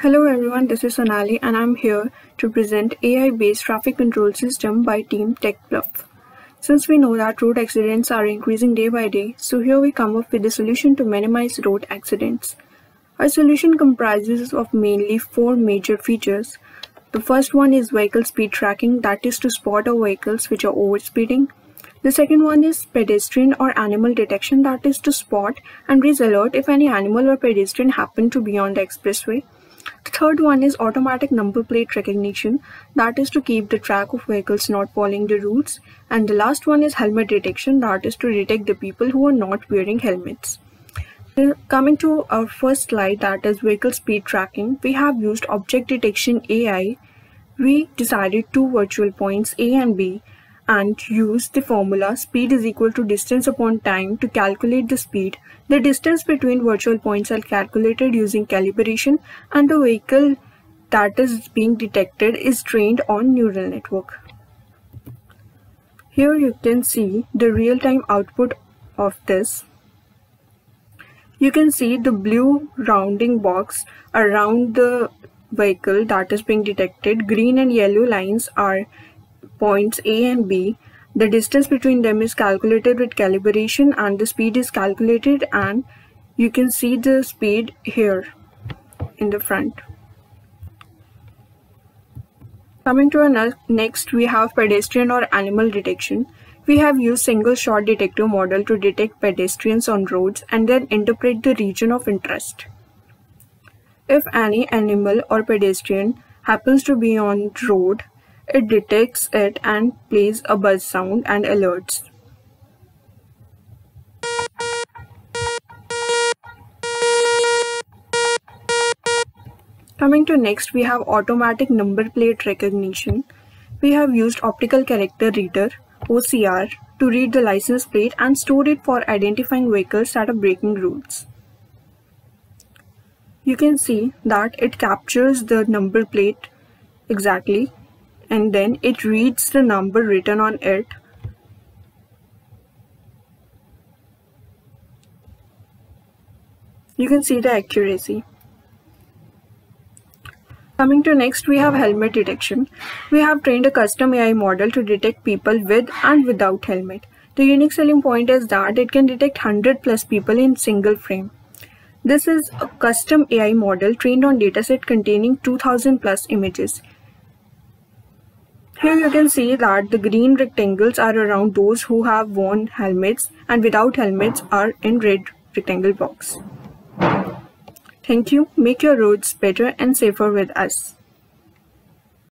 Hello everyone, this is Sonali and I'm here to present AI-based traffic control system by Team TechBluff. Since we know that road accidents are increasing day by day, so here we come up with a solution to minimize road accidents. Our solution comprises of mainly four major features. The first one is vehicle speed tracking, that is to spot our vehicles which are overspeeding. The second one is pedestrian or animal detection, that is to spot and raise alert if any animal or pedestrian happen to be on the expressway. The third one is automatic number plate recognition, that is to keep the track of vehicles not following the rules. And the last one is helmet detection, that is to detect the people who are not wearing helmets. Coming to our first slide, that is vehicle speed tracking, we have used object detection AI. We decided two virtual points A and B and use the formula speed is equal to distance upon time to calculate the speed. The distance between virtual points are calculated using calibration and the vehicle that is being detected is trained on neural network. Here you can see the real-time output of this. You can see the blue rounding box around the vehicle that is being detected. Green and yellow lines are points A and B. The distance between them is calculated with calibration and the speed is calculated and you can see the speed here in the front. Coming to our next, we have pedestrian or animal detection. We have used single shot detector model to detect pedestrians on roads and then interpret the region of interest. If any animal or pedestrian happens to be on road, it detects it and plays a buzz sound and alerts. Coming to next, we have automatic number plate recognition. We have used optical character reader OCR to read the license plate and store it for identifying vehicles that are breaking rules. You can see that it captures the number plate exactly and then it reads the number written on it. You can see the accuracy. Coming to next we have helmet detection. We have trained a custom AI model to detect people with and without helmet. The unique selling point is that it can detect 100 plus people in single frame. This is a custom AI model trained on dataset containing 2000 plus images here you can see that the green rectangles are around those who have worn helmets and without helmets are in red rectangle box. Thank you. Make your roads better and safer with us.